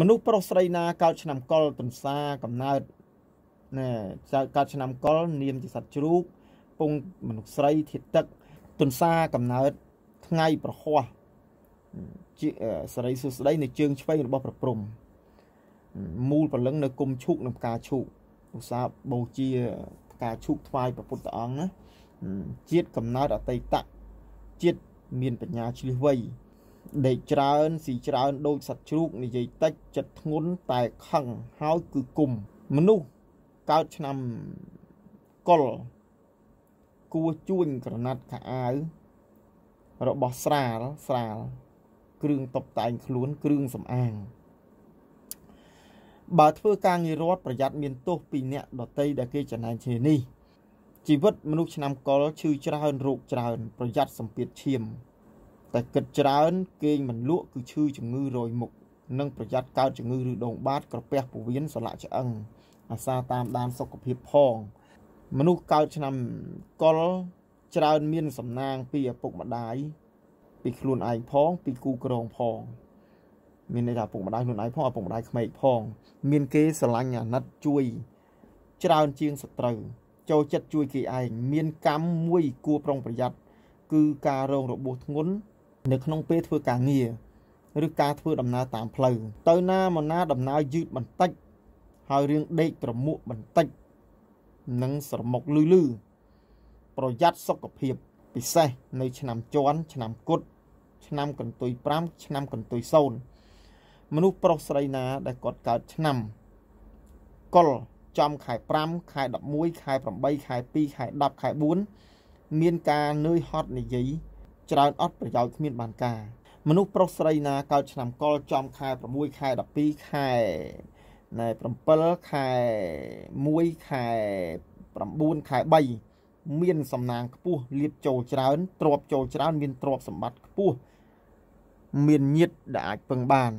មនុស្សប្រុសស្រីណាកើតឆ្នាំកុលទន្សាកំណើតណែកើតឆ្នាំកុលនាមជាសត្វជ្រូកពងមនុស្សស្រីធាតុទឹកទន្សាកំណើតថ្ងៃប្រហោះជាសរីសុស្ដីនៅជើងឆ្វេងរបស់ព្រះព្រំមូលព្រលឹងនៅគុំឈូកនិងផ្កាឈូកឧស្សាហ៍បូជាផ្កាឈូកថ្វាយព្រះពុទ្ធអង្គណាជាតិកំណើតអតីតជាតិមានបញ្ញាឆ្លៀសវៃ ដេកច្រើនស៊ីច្រើនដូចសត្វជ្រូកនិយាយតិចចិត្តធ្ងន់តែខឹងហើយគឺគុំមនុស្សកើតឆ្នាំកុលគួជួញក្រណាត់ខោអាវរបស់ស្រាលស្រាលគ្រឿងតុបតែងខ្លួនគ្រឿងសម្អាងបើធ្វើការងាររដ្ឋប្រយ័ត្នមានទោសពីអ្នកដតីដែលគេចំណែងជានេះជីវិតមនុស្សឆ្នាំកុលឈឺច្រើនរោគច្រើន ប្រយ័ត្នសម្ពាធឈាម តែគិតច្រើនគេងមិនលក់គឺឈឺជំងឺរយមុខនិងប្រយ័ត្នកើតជំងឺឬដងបាតក្រពះពោះវៀនសន្លាក់ឆ្អឹងអាសាតាមដានសុខភាពផង មនុស្សកើតឆ្នាំកុលច្រើនមាន សំណាងពីឪពុកម្ដាយពីខ្លួនឯងផង ពីគូក្រងផង មានន័យថាឪពុកម្ដាយខ្លួនឯងផងឪពុកម្ដាយក្មេកផង មានគេស្រឡាញ់អាណិតជួយ ច្រើនជាងសត្រូវចូលចិត្តជួយគេឯងមានកម្មមួយគួរប្រុងប្រយ័ត្នគឺការរងរបួសធ្ងន់ នៅក្នុងពេលធ្វើការងារឬការធ្វើដំណើរតាមផ្លូវទៅណាមកណាដំណើរយឺតបន្តិចហើយរឿងដេកត្រមួកបន្តិចនិងស្រមុកលឺលឺប្រយ័ត្នសុខភាព ពិសេសនៅឆ្នាំជន់ឆ្នាំគុតឆ្នាំកន្ទុយ5ឆ្នាំកន្ទុយ0មនុស្សប្រុសស្រីណាដែលគាត់កើតឆ្នាំកុលចំខែ5ខែ11ខែ8ខែ2ខែ10ខែ4មានការនឿយហត់និយាយ ច្រើនអត់ប្រយោជន៍គ្មានបានការមនុស្សប្រុសស្រីណាកើតឆ្នាំកុលចំខែ6ខែ12ខែណែ7ខែ1ខែ9ខែ3មានសំណាងខ្ពស់លៀបចូលច្រើនទ្របចូលច្រើន មានទ្របសម្បត្តិខ្ពស់មានញាតដែលអាចពឹងបាន